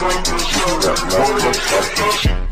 Got motherfucker.